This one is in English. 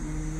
Mm.